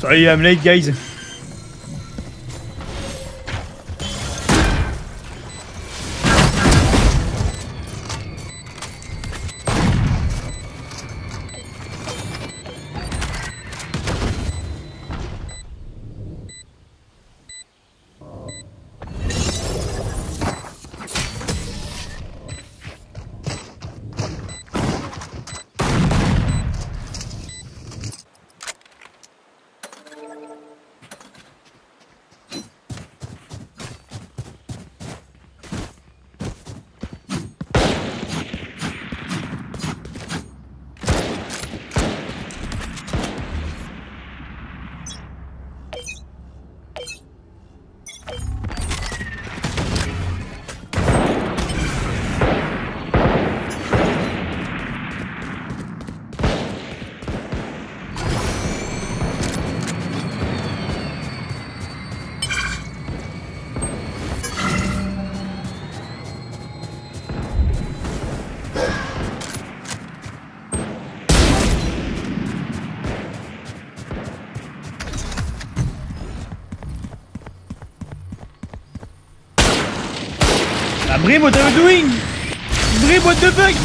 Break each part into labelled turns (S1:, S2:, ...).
S1: Sorry, I'm late, guys. Brim, what are you doing? Brim, what the fuck?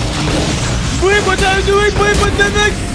S1: Brim, what are you doing? Brim, what the fuck?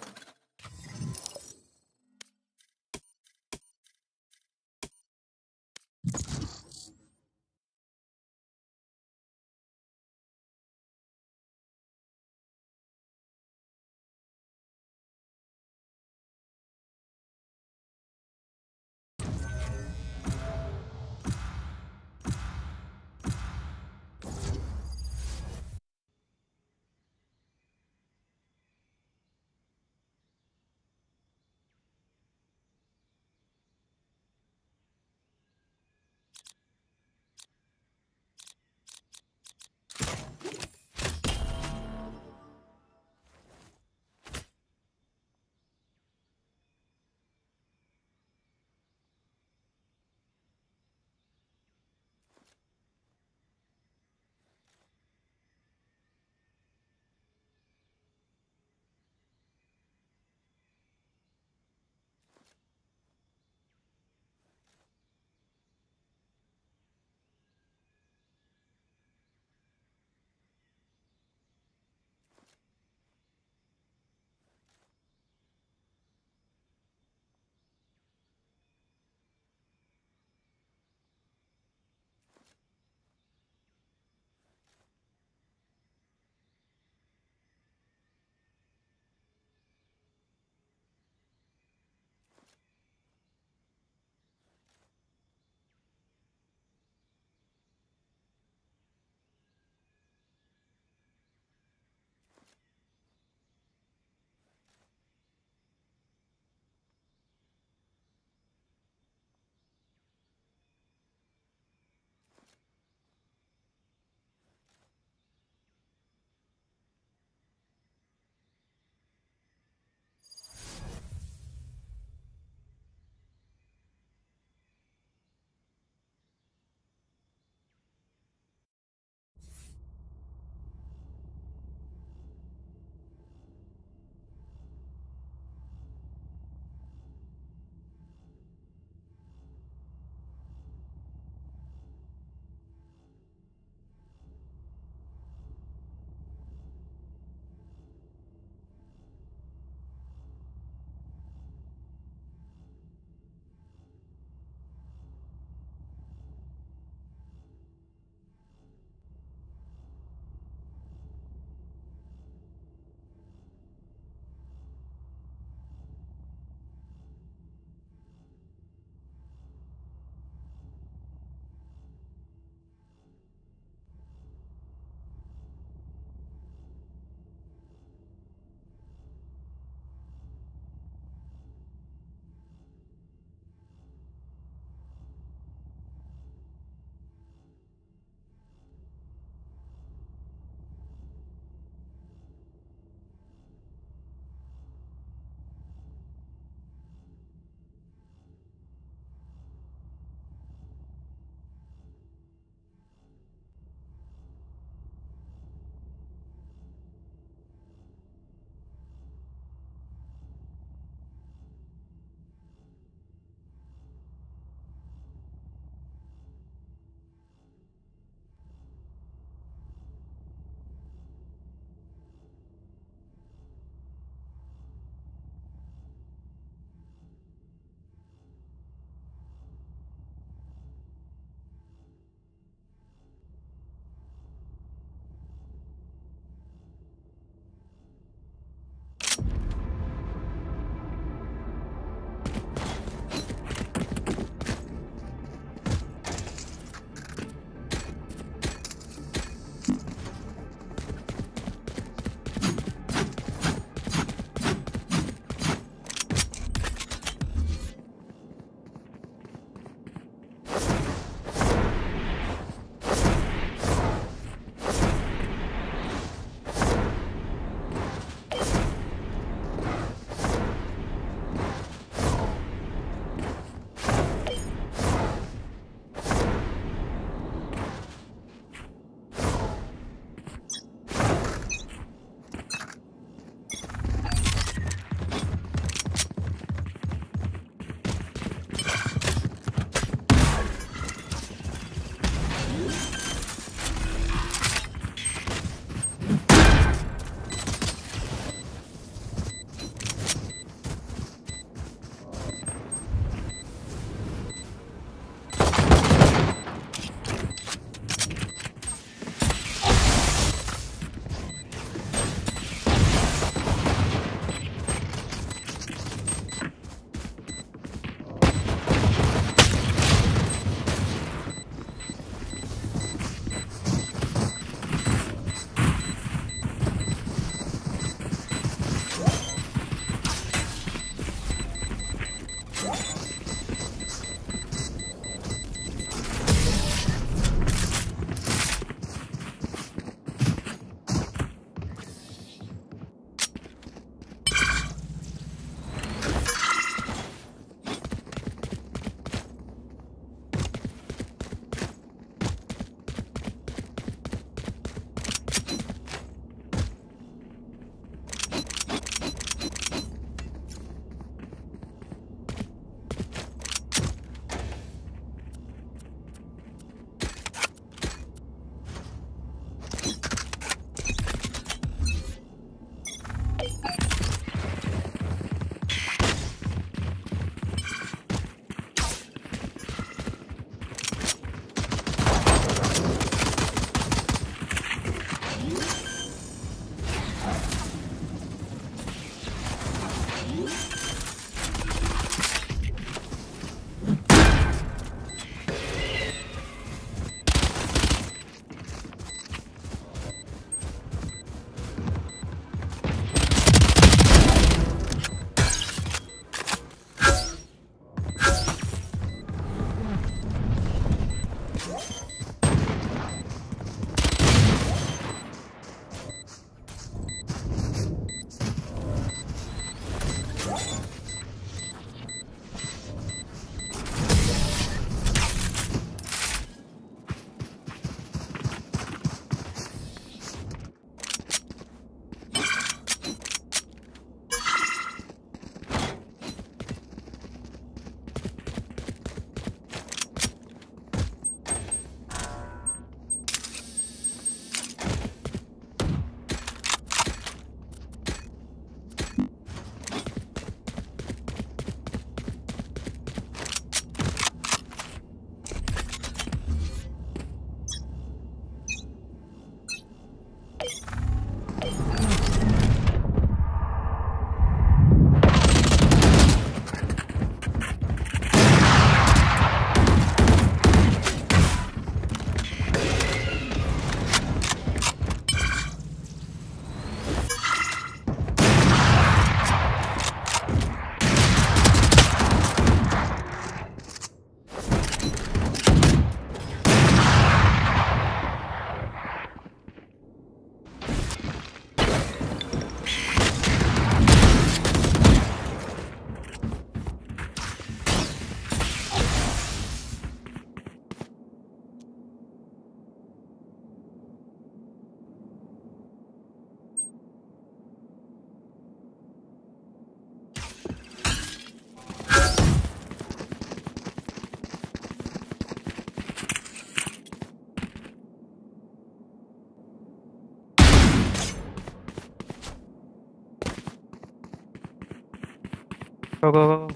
S2: Go, go, go.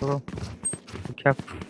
S2: Go, go. Be careful.